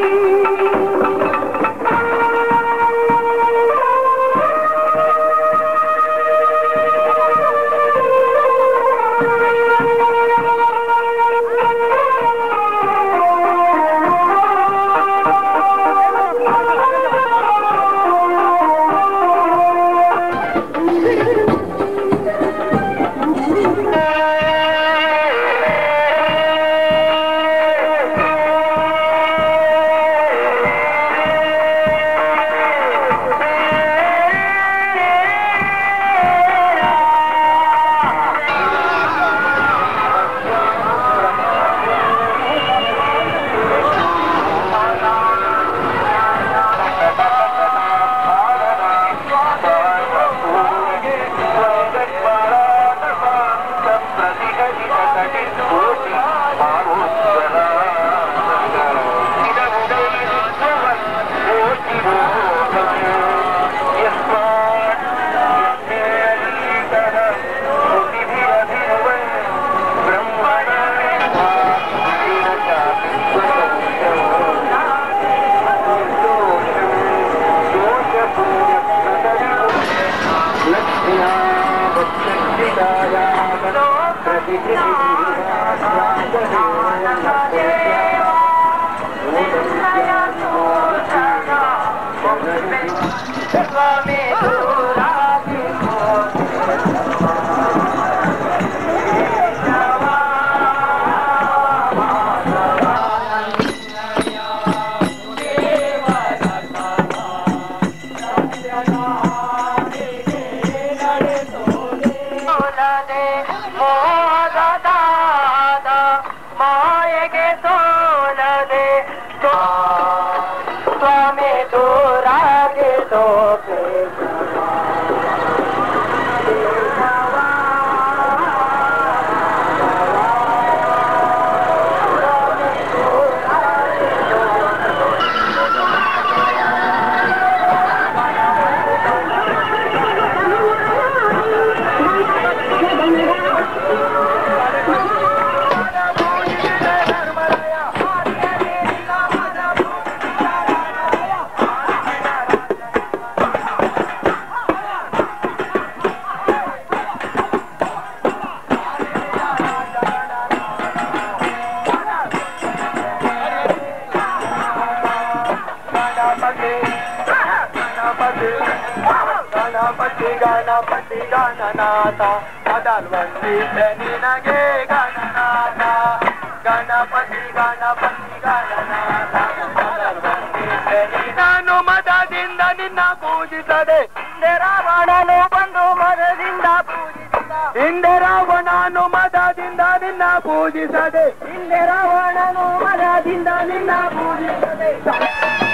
you. Ganapati. Ganapati Ganapati, Gananatha. ಮೊದಲ್ವಂದಿದ್ದೆ ನಿನಗೆ ಗಣನಾಥ. ಗಣಪತಿ ಗಣಪತಿ, ಗಣನಾಥ. ನಿನಗೆ. ನಾನು ಮದದಿಂದ ನಿನ್ನ ಪೂಜಿಸದೆ. ರಾವಣನು ಬಂದು ಮದದಿಂದ ಪೂಜಿಸಿದ. ಹಿಂದೆ ಮದದಿಂದ ನಿನ್ನ ಪೂಜಿಸದೆ. ಹಿಂದೆ ಮದದಿಂದ ನಿನ್ನ ಪೂಜಿಸದೆ.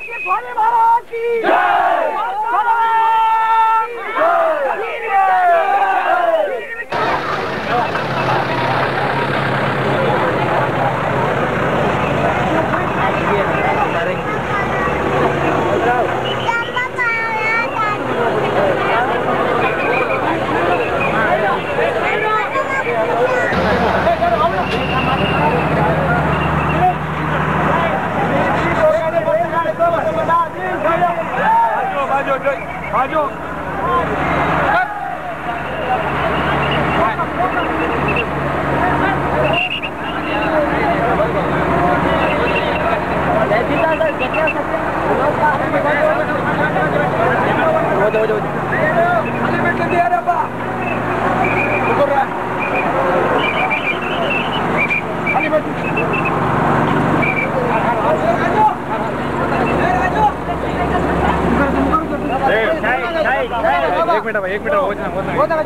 के भोले महाराज की। ஓடு ஓடு ஓடு அது விட்டு தேரப்பா குடுறா அது விட்டு एक मिनट एक मिनट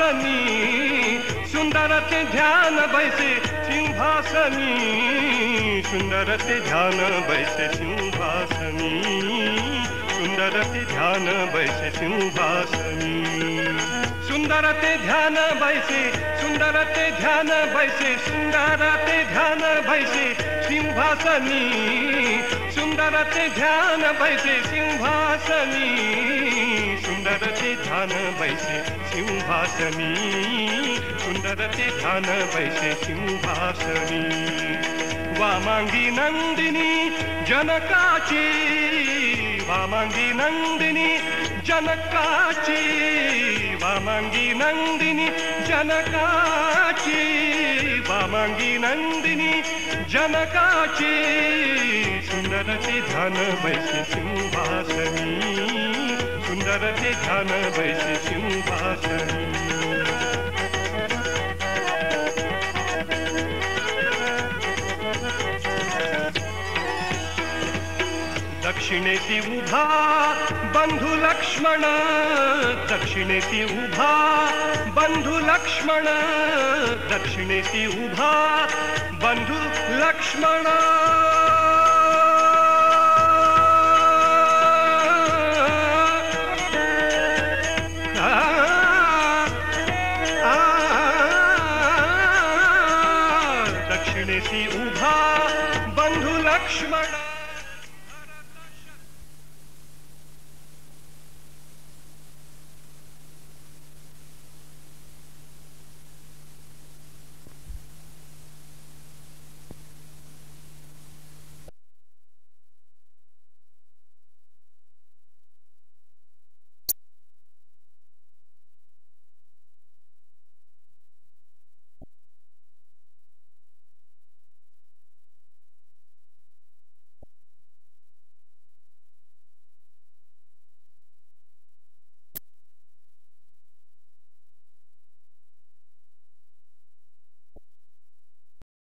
सिंहासनी सुंदर ते ध्यान बैसे सिंहासनी, सुंदर ते ध्यान बैसे सिंहासनी, सुंदर ते ध्यान बैसे सिंहासनी। सुंदर ते ध्यान बैसे, सुंदर ते ध्यान बैसे, सुंदर ते ध्यान बैसे सिंहासनी, सुंदर ते ध्यान बैसे सिंहासनी। ध्यान बैसे सिंहासनी। सुंदर ते ध्यान बैसे सिंहासनी वामांगी नंदिनी जनकाची। वामांगी नंदिनी जनकाची। वामांगी नंदिनी जनकाची। वामांगी नंदिनी जनकाची। सुंदर ते ध्यान बैसे सिंहासनी। सुंदर ते ध्यान बैसे सिंहासनी दक्षिणेती उभा, बंधू लक्ष्मण। दक्षिणेती उभा, बंधू लक्ष्मण। दक्षिणेती उभा, बंधू लक्ष्मण। दक्षिणेती उभा बंधू लक्ष्मण